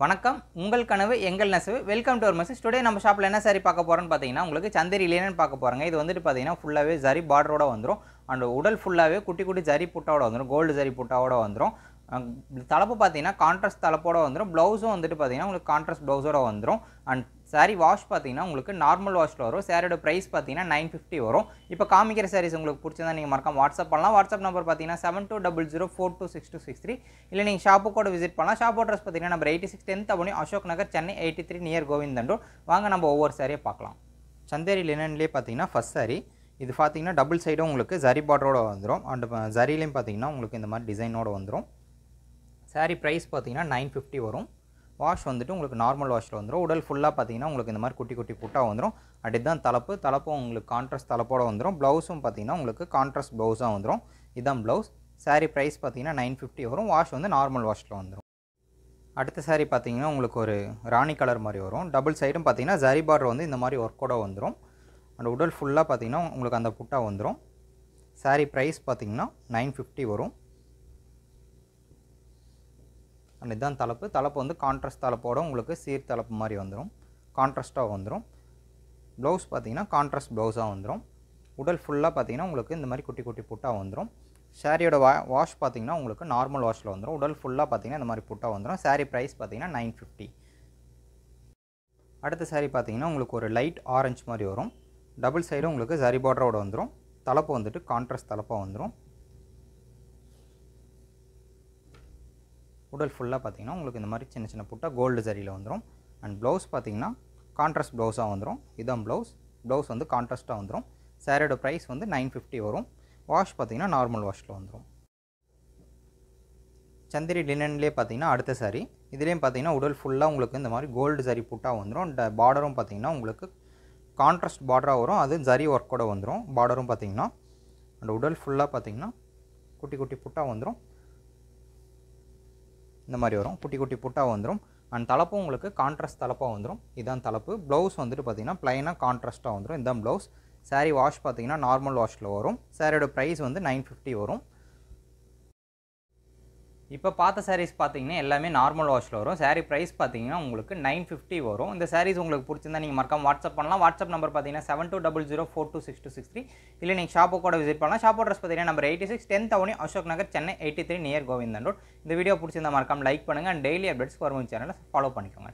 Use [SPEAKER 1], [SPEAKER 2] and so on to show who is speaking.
[SPEAKER 1] வணக்கம். உங்கள் கனவு எங்கள் நெசவு. Welcome to our message today நம்ம ஷாப்பில் என்ன சாரி பார்க்க போகிறோன்னு பார்த்தீங்கன்னா உங்களுக்கு சந்தேரி இல்லைன்னு பார்க்க போகிறாங்க இது வந்துட்டு பார்த்தீங்கன்னா ஃபுல்லாகவே ஜரி பார்டரோட வந்துடும் அண்ட் உடல் ஃபுல்லாகவே குட்டி குட்டி ஜரி புட்டாவோட வந்துடும் கோல்டு ஜரி புட்டாவோட வந்துடும் தலைப்பு பார்த்தீங்கன்னா கான்ட்ராஸ்ட் தலைப்போடு வந்துடும் ப்ளவுஸும் வந்துட்டு பார்த்தீங்கன்னா உங்களுக்கு கான்ட்ராஸ்ட் ப்ளவுஸோட வந்துடும் அண்ட் சாரி வாஷ் பார்த்தீங்கன்னா உங்களுக்கு நார்மல் வாஷில் வரும். சாரியோட ப்ரைஸ் பார்த்தீங்கன்னா நைன் ஃபிஃப்டி வரும். இப்போ காமிக்கிற சாரீஸ் உங்களுக்கு பிடிச்சிருந்தா நீங்கள் மறக்காம வாட்ஸ்அப் பண்ணலாம். வாட்ஸ்அப் நம்பர் பார்த்தீங்கன்னா seven two double zero four two six two six three இல்லை நீங்கள் ஷாப்பு கூட விசிட் பண்ணலாம். ஷாப் அட்ரஸ் பார்த்தீங்கன்னா number eighty six tenth Avani Ashok Nagar Chennai eighty three near கோவிந்தண்டூர் வாங்க நம்ம ஒவ்வொரு சாரியை பார்க்கலாம் சந்தேரி லினன்லேயே பார்த்தீங்கன்னா ஃபஸ்ட் சாரி இது பார்த்தீங்கன்னா டபுள் சைடும் உங்களுக்கு ஜரி பார்டரோட வந்துடும் அண்ட் ஜரிலையும் பார்த்தீங்கன்னா உங்களுக்கு இந்த மாதிரி டிசைனோட வந்துடும் சாரீ ப்ரைஸ் பார்த்தீங்கன்னா நைன் ஃபிஃப்டி வரும். வாஷ் வந்துட்டு உங்களுக்கு நார்மல் வாஷில் வந்துடும் உடல் ஃபுல்லாக பார்த்தீங்கன்னா உங்களுக்கு இந்த மாதிரி குட்டி குட்டி புட்டாக வந்துடும் அப்படி தான் தலப்பு தலப்பும் உங்களுக்கு கான்ட்ராஸ்ட் தலப்போட வந்துடும் ப்ளவுஸும் பார்த்தீங்கன்னா உங்களுக்கு கான்ட்ராஸ்ட் ப்ளவுஸாக வந்துடும் இதுதான் ப்ளவுஸ் சாரீ ப்ரைஸ் பார்த்தீங்கன்னா நைன் ஃபிஃப்டி வரும். வாஷ் வந்து நார்மல் வாஷில் வந்துடும் அடுத்த சாரீ பார்த்தீங்கன்னா உங்களுக்கு ஒரு ராணி கலர் மாதிரி வரும். டபுள் சைடும் பார்த்தீங்கன்னா ஜரி பார்டர் வந்து இந்த மாதிரி ஒர்க்கோட வந்துடும் அந்த உடல் ஃபுல்லாக பார்த்தீங்கன்னா உங்களுக்கு அந்த புட்டாக வந்துடும் சாரீ ப்ரைஸ் பார்த்தீங்கன்னா நைன் ஃபிஃப்டி வரும். அண்ட் இதுதான் தலைப்பு. தலைப்பு வந்து கான்ட்ராஸ்ட் தலைப்போட உங்களுக்கு சீர் தலைப்பு மாதிரி வந்துடும் கான்ட்ராஸ்ட்டாக வந்துடும் ப்ளவுஸ் பார்த்தீங்கன்னா கான்ட்ராஸ்ட் ப்ளவுஸாக வந்துடும் உடல் ஃபுல்லாக பார்த்தீங்கன்னா உங்களுக்கு இந்த மாதிரி குட்டி குட்டி புட்டாக வந்துடும் சாரியோட வா வாஷ் பார்த்தீங்கன்னா உங்களுக்கு நார்மல் வாஷில் வந்துடும் உடல் ஃபுல்லாக பார்த்தீங்கன்னா இந்த மாதிரி புட்டாக வந்துடும் சாரீ ப்ரைஸ் பார்த்தீங்கன்னா நைன் ஃபிஃப்டி அடுத்த சாரீ பார்த்தீங்கன்னா உங்களுக்கு ஒரு லைட் ஆரஞ்சு மாதிரி வரும். டபுள் சைடும் உங்களுக்கு சரி பார்டரோட வந்துடும் தலைப்பு வந்துட்டு கான்ட்ராஸ்ட் தலைப்பாக வந்துடும் உடல் ஃபுல்லாக பார்த்தீங்கன்னா உங்களுக்கு இந்த மாதிரி சின்ன சின்ன புட்டா கோல்டு சரியில் வந்துடும் அண்ட் ப்ளவுஸ் பார்த்திங்கன்னா கான்ட்ராஸ்ட் ப்ளவுஸாக வந்துடும் இதான் ப்ளவுஸ் ப்ளவுஸ் வந்து கான்ட்ராஸ்ட்டாக வந்துடும் சாரியோட ப்ரைஸ் வந்து நைன் ஃபிஃப்டி வரும். வாஷ் பார்த்தீங்கன்னா நார்மல் வாஷில் வந்துடும் சந்திரி லினன்லேயே பார்த்தீங்கன்னா அடுத்த சாரி இதுலேயும் பார்த்தீங்கன்னா உடல் ஃபுல்லாக உங்களுக்கு இந்த மாதிரி கோல்டு சரி புட்டாக வந்துடும் இந்த பார்டரும் பார்த்திங்கன்னா உங்களுக்கு கான்ட்ராஸ்ட் பார்டராக வரும். அது ஜரி ஒர்க்கோட வந்துடும் பார்டரும் பார்த்தீங்கன்னா அந்த உடல் ஃபுல்லாக பார்த்தீங்கன்னா குட்டி குட்டி புட்டாக வந்துடும் இந்த மாதிரி வரும். குட்டி குட்டி புட்டாக வந்துடும் அண்ட் தலைப்பும் உங்களுக்கு கான்ட்ராஸ்ட் தலைப்பாக வந்துடும் இதான் தலைப்பு. ப்ளவுஸ் வந்துட்டு பார்த்தீங்கன்னா ப்ளைனாக கான்ட்ராஸ்ட்டாக வந்துடும் இதான் ப்ளவுஸ் சாரீ வாஷ் பார்த்தீங்கன்னா நார்மல் வாஷில் வரும். சாரியோட ப்ரைஸ் வந்து நைன் ஃபிஃப்டி வரும். இப்போ பார்த்த சாரீஸ் பார்த்தீங்கன்னா எல்லாமே நார்மல் வாஷில் வரும். சாரீ ப்ரைஸ் பார்த்தீங்கன்னா உங்களுக்கு நைன் ஃபிஃப்டி வரும். இந்த சாரீஸ் உங்களுக்கு பிடிச்சிருந்தா நீங்கள் மறக்காம வாட்ஸ்அப் பண்ணலாம். வாட்ஸ்அப் நம்பர் பார்த்தீங்கன்னா seven two double zero four two six two six three இல்லை நீங்கள் ஷாப்போ கூட விசிட் பண்ணலாம். ஷாப் அட்ரஸ் பார்த்தீங்கன்னா number eighty six ten Avani Ashok Nagar Chennai eighty three near Govindan road இந்த வீடியோ பிடிச்சிருந்தா மறக்காம லைக் பண்ணுங்கள் அண்ட் டெய்லி அப்டேட்ஸ் வரும் சேனலை ஃபாலோ பண்ணிக்கோங்க.